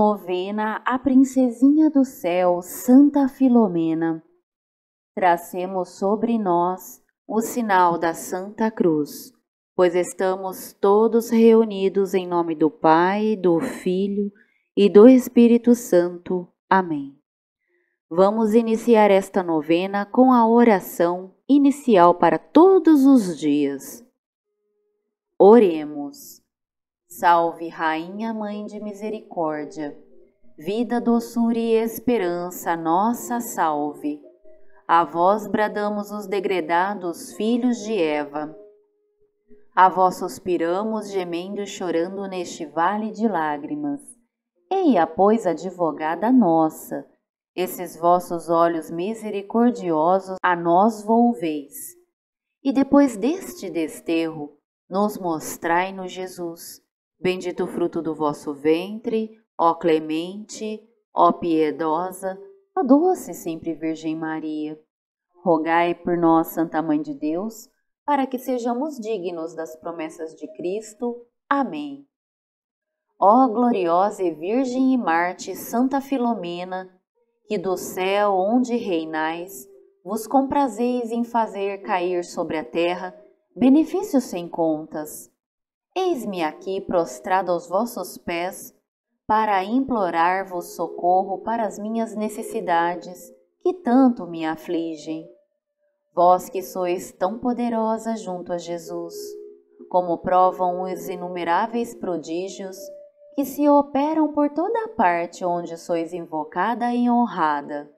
Novena à Princesinha do Céu, Santa Filomena. Tracemos sobre nós o sinal da Santa Cruz, pois estamos todos reunidos em nome do Pai, do Filho e do Espírito Santo. Amém. Vamos iniciar esta novena com a oração inicial para todos os dias. Oremos. Salve, Rainha Mãe de Misericórdia, vida, doçura e esperança, nossa salve. A vós bradamos os degredados filhos de Eva. A vós suspiramos, gemendo e chorando neste vale de lágrimas. Eia, pois, advogada nossa, esses vossos olhos misericordiosos a nós volveis. E depois deste desterro, nos mostrai-no Jesus Bendito o fruto do vosso ventre, ó clemente, ó piedosa, ó doce sempre Virgem Maria. Rogai por nós, Santa Mãe de Deus, para que sejamos dignos das promessas de Cristo. Amém. Ó gloriosa e Virgem e Marte, Santa Filomena, que do céu onde reinais, vos comprazeis em fazer cair sobre a terra benefícios sem contas Eis-me aqui prostrado aos vossos pés para implorar-vos socorro para as minhas necessidades que tanto me afligem. Vós que sois tão poderosa junto a Jesus, como provam os inumeráveis prodígios que se operam por toda parte onde sois invocada e honrada.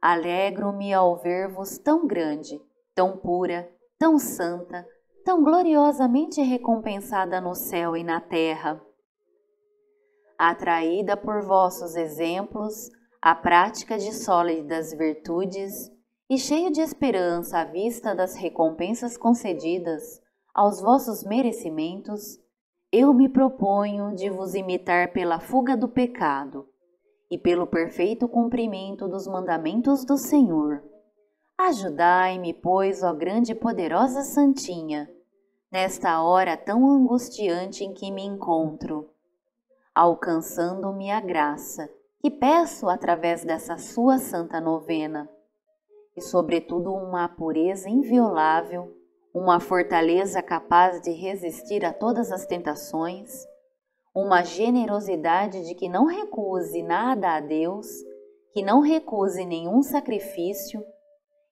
Alegro-me ao ver-vos tão grande, tão pura, tão santa, tão gloriosamente recompensada no céu e na terra. Atraída por vossos exemplos, à prática de sólidas virtudes e cheio de esperança à vista das recompensas concedidas aos vossos merecimentos, eu me proponho de vos imitar pela fuga do pecado e pelo perfeito cumprimento dos mandamentos do Senhor Ajudai-me, pois, ó grande e poderosa Santinha, nesta hora tão angustiante em que me encontro, alcançando-me a graça que peço através dessa sua santa novena, e, sobretudo, uma pureza inviolável, uma fortaleza capaz de resistir a todas as tentações, uma generosidade de que não recuse nada a Deus, que não recuse nenhum sacrifício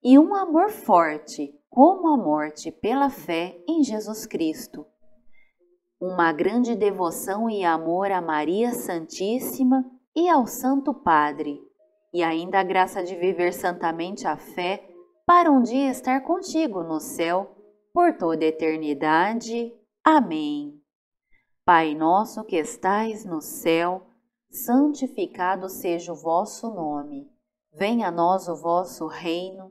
e um amor forte, como a morte pela fé em Jesus Cristo. Uma grande devoção e amor a Maria Santíssima e ao Santo Padre, e ainda a graça de viver santamente a fé para um dia estar contigo no céu por toda eternidade. Amém. Pai nosso que estais no céu, santificado seja o vosso nome. Venha a nós o vosso reino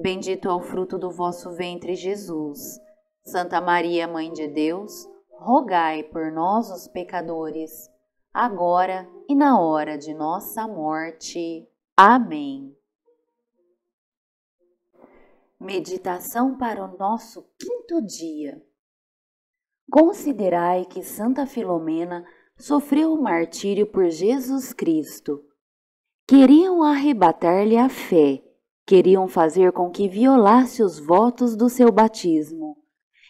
Bendito é o fruto do vosso ventre, Jesus. Santa Maria, Mãe de Deus, rogai por nós, os pecadores, agora e na hora de nossa morte. Amém. Meditação para o nosso quinto dia. Considerai que Santa Filomena sofreu o martírio por Jesus Cristo. Queriam arrebatar-lhe a fé Queriam fazer com que violasse os votos do seu batismo,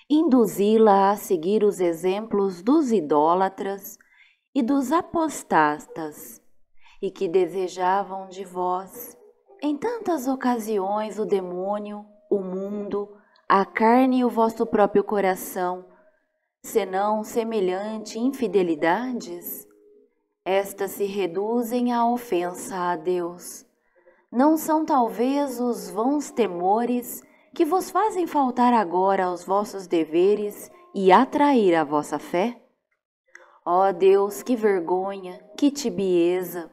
induzi-la a seguir os exemplos dos idólatras e dos apostatas, e que desejavam de vós, em tantas ocasiões, o demônio, o mundo, a carne e o vosso próprio coração, senão semelhante infidelidades? Estas se reduzem à ofensa a Deus não são talvez os vãos temores que vos fazem faltar agora aos vossos deveres e atrair a vossa fé? Ó oh Deus, que vergonha, que tibieza!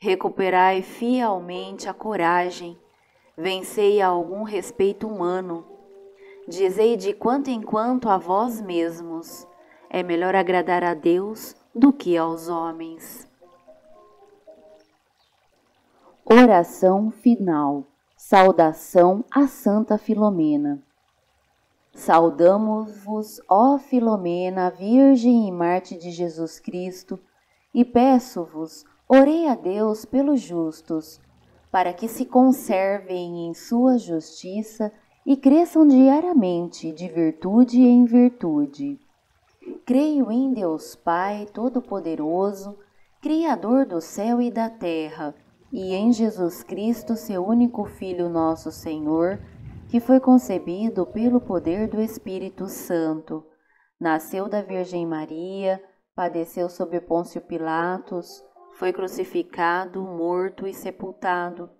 recuperai fielmente a coragem, vencei algum respeito humano. Dizei de quanto em quanto a vós mesmos: é melhor agradar a Deus do que aos homens. Oração final. Saudação a Santa Filomena. Saudamos-vos, ó Filomena, Virgem e Marte de Jesus Cristo, e peço-vos, orei a Deus pelos justos, para que se conservem em sua justiça e cresçam diariamente de virtude em virtude. Creio em Deus Pai Todo-Poderoso, Criador do céu e da terra, e em Jesus Cristo, seu único Filho, nosso Senhor, que foi concebido pelo poder do Espírito Santo. Nasceu da Virgem Maria, padeceu sob Pôncio Pilatos, foi crucificado, morto e sepultado.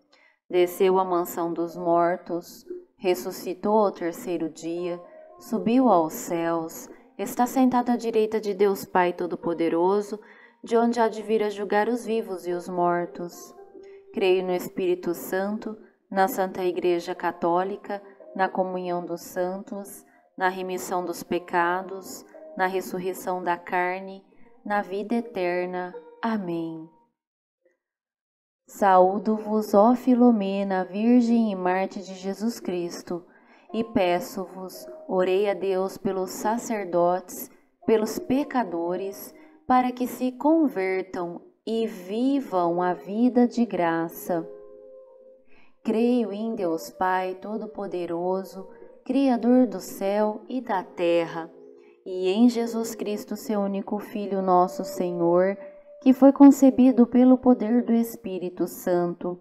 Desceu à mansão dos mortos, ressuscitou ao terceiro dia, subiu aos céus, está sentado à direita de Deus Pai Todo-Poderoso, de onde há de vir a julgar os vivos e os mortos. Creio no Espírito Santo, na Santa Igreja Católica, na comunhão dos santos, na remissão dos pecados, na ressurreição da carne, na vida eterna. Amém. Saúdo-vos, ó Filomena, Virgem e Marte de Jesus Cristo, e peço-vos, orei a Deus pelos sacerdotes, pelos pecadores, para que se convertam e vivam a vida de graça. Creio em Deus Pai Todo-Poderoso, Criador do céu e da terra, e em Jesus Cristo, seu único Filho, nosso Senhor, que foi concebido pelo poder do Espírito Santo.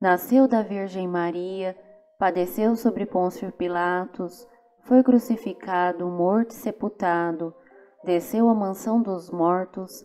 Nasceu da Virgem Maria, padeceu sobre Pôncio Pilatos, foi crucificado, morto e sepultado, desceu à mansão dos mortos,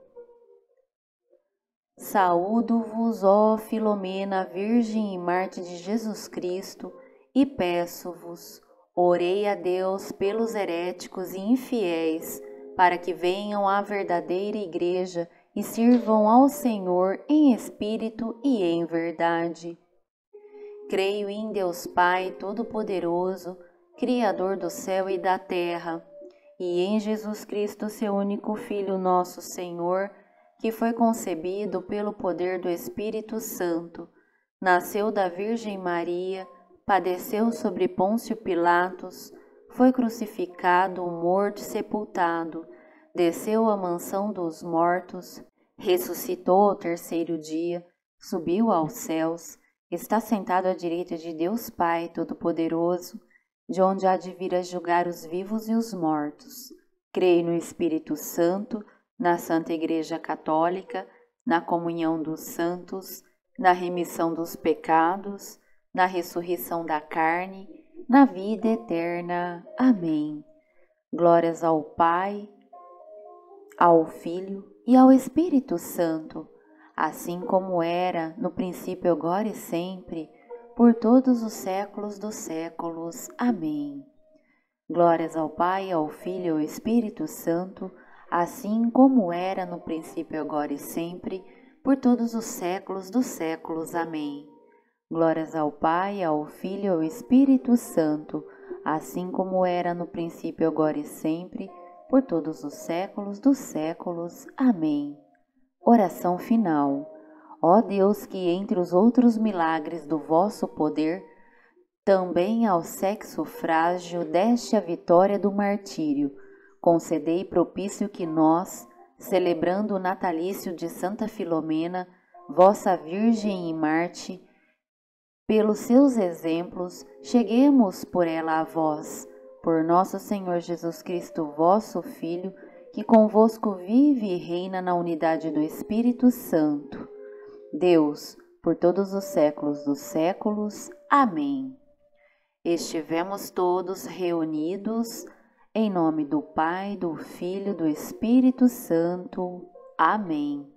Saúdo-vos, ó Filomena, Virgem e Marte de Jesus Cristo, e peço-vos, orei a Deus pelos heréticos e infiéis, para que venham à verdadeira Igreja e sirvam ao Senhor em espírito e em verdade. Creio em Deus Pai Todo-Poderoso, Criador do céu e da terra, e em Jesus Cristo, seu único Filho, nosso Senhor, que foi concebido pelo poder do Espírito Santo, nasceu da Virgem Maria, padeceu sobre Pôncio Pilatos, foi crucificado, morto e sepultado, desceu à mansão dos mortos, ressuscitou ao terceiro dia, subiu aos céus, está sentado à direita de Deus Pai Todo-Poderoso, de onde há de vir a julgar os vivos e os mortos. Creio no Espírito Santo, na Santa Igreja Católica, na comunhão dos santos, na remissão dos pecados, na ressurreição da carne, na vida eterna. Amém. Glórias ao Pai, ao Filho e ao Espírito Santo, assim como era no princípio, agora e sempre, por todos os séculos dos séculos. Amém. Glórias ao Pai, ao Filho e ao Espírito Santo, assim como era no princípio, agora e sempre, por todos os séculos dos séculos. Amém. Glórias ao Pai, ao Filho e ao Espírito Santo, assim como era no princípio, agora e sempre, por todos os séculos dos séculos. Amém. Oração final. Ó Deus, que entre os outros milagres do vosso poder, também ao sexo frágil deste a vitória do martírio concedei propício que nós, celebrando o natalício de Santa Filomena, vossa Virgem e Marte, pelos seus exemplos, cheguemos por ela a vós, por nosso Senhor Jesus Cristo, vosso Filho, que convosco vive e reina na unidade do Espírito Santo. Deus, por todos os séculos dos séculos. Amém. Estivemos todos reunidos em nome do Pai, do Filho, do Espírito Santo. Amém.